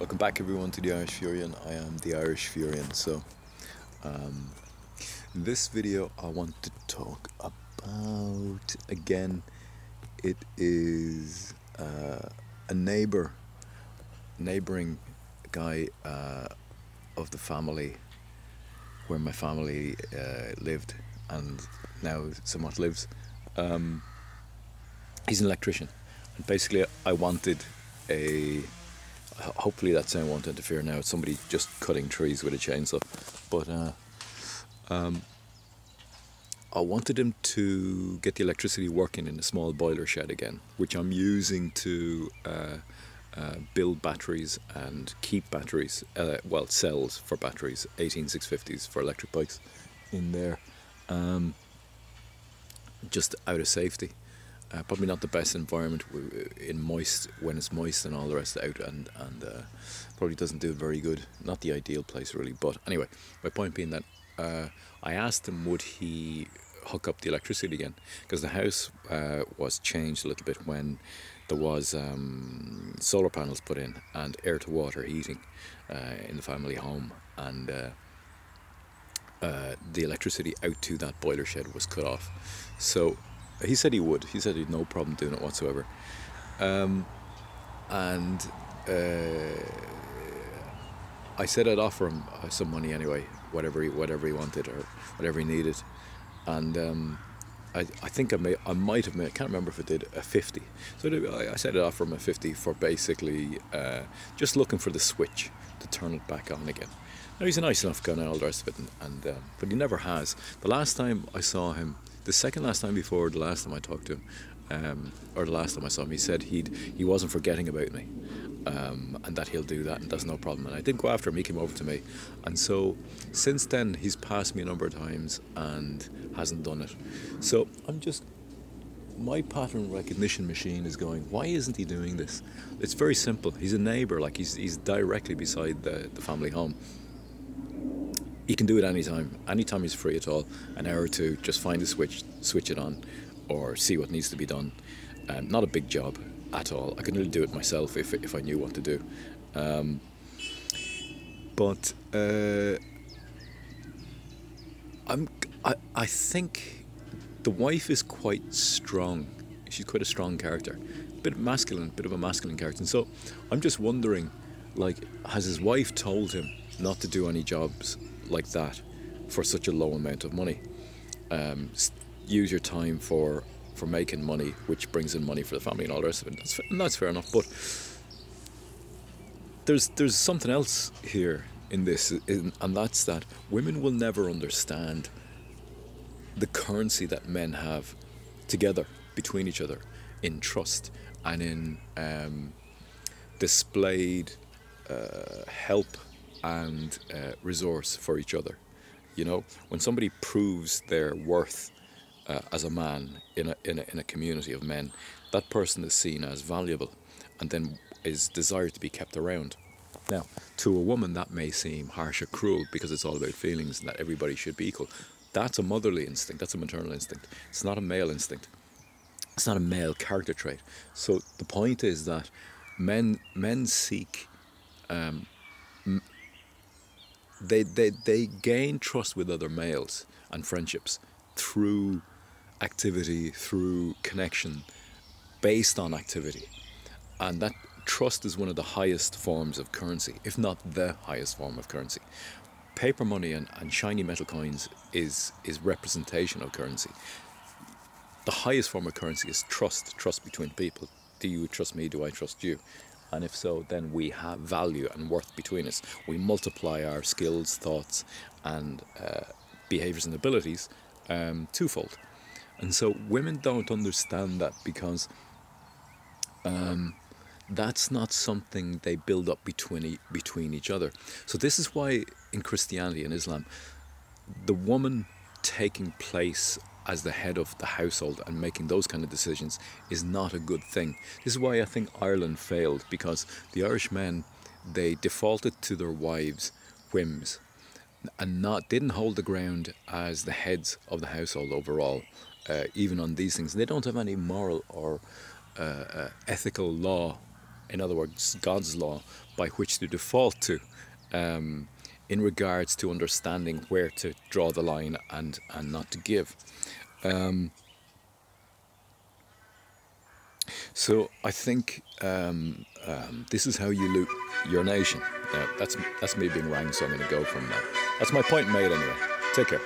Welcome back, everyone, to the Irish Furyan. I am the Irish Furyan. So, um, in this video, I want to talk about again. It is uh, a neighbor, neighboring guy uh, of the family where my family uh, lived and now somewhat lives. Um, he's an electrician, and basically, I wanted a hopefully that sound won't interfere now. It's somebody just cutting trees with a chainsaw. But uh, um, I wanted him to get the electricity working in a small boiler shed again, which I'm using to uh, uh, build batteries and keep batteries, uh, well, cells for batteries, 18650s for electric bikes in there, um, just out of safety. Uh, probably not the best environment in moist when it's moist and all the rest out, and and uh, probably doesn't do very good. Not the ideal place really, but anyway, my point being that uh, I asked him would he hook up the electricity again because the house uh, was changed a little bit when there was um, solar panels put in and air to water heating uh, in the family home and. Uh, the electricity out to that boiler shed was cut off. So he said he would. He said he'd no problem doing it whatsoever. Um, and uh, I said I'd offer him uh, some money anyway, whatever he, whatever he wanted or whatever he needed. And um, I, I think I may I might have made I can't remember if I did a fifty. So I, said I'd offer him a fifty for basically uh, just looking for the switch to turn it back on again. Now he's a nice enough guy and all the rest of it, and, and um, but he never has. The last time I saw him the second last time before the last time I talked to him, um, or the last time I saw him, he said he'd he wasn't forgetting about me, um, and that he'll do that, and that's no problem. And I didn't go after him; he came over to me, and so since then he's passed me a number of times and hasn't done it. So I'm just my pattern recognition machine is going. Why isn't he doing this? It's very simple. He's a neighbour, like he's he's directly beside the the family home he can do it anytime. Anytime he's free at all, an hour or two, just find a switch, switch it on, or see what needs to be done. Um, not a big job at all. I can really do it myself if, if I knew what to do. Um, but uh, I'm, I, I think the wife is quite strong. She's quite a strong character, a bit masculine, bit of a masculine character. And so I'm just wondering, like, has his wife told him not to do any jobs like that for such a low amount of money. Um, use your time for for making money, which brings in money for the family and all the rest of it. That's, and that's fair enough. But there's there's something else here in this, and that's that women will never understand the currency that men have together between each other in trust and in um, displayed uh, help and uh, resource for each other. You know, when somebody proves their worth uh, as a man in a, in, a, in a community of men, that person is seen as valuable and then is desired to be kept around. Now, to a woman, that may seem harsh or cruel because it's all about feelings and that everybody should be equal. That's a motherly instinct, that's a maternal instinct. It's not a male instinct. It's not a male character trait. So the point is that men men seek um, they, they, they gain trust with other males and friendships through activity, through connection, based on activity. And that trust is one of the highest forms of currency, if not the highest form of currency. Paper money and, and shiny metal coins is, is representation of currency. The highest form of currency is trust, trust between people. Do you trust me? Do I trust you? And if so, then we have value and worth between us. We multiply our skills, thoughts, and uh, behaviors and abilities um, twofold. And so women don't understand that because um, that's not something they build up between, e- between each other. So, this is why in Christianity and Islam, the woman taking place as the head of the household and making those kind of decisions is not a good thing. This is why I think Ireland failed because the Irish men they defaulted to their wives' whims and not didn't hold the ground as the heads of the household overall, uh, even on these things. They don't have any moral or uh, uh, ethical law in other words, God's law by which to default to um, in regards to understanding where to draw the line and, and not to give. Um, so I think um, um, this is how you loot your nation. Now, that's, that's me being wrong, so I'm going to go from that. That's my point made anyway. Take care.